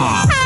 あ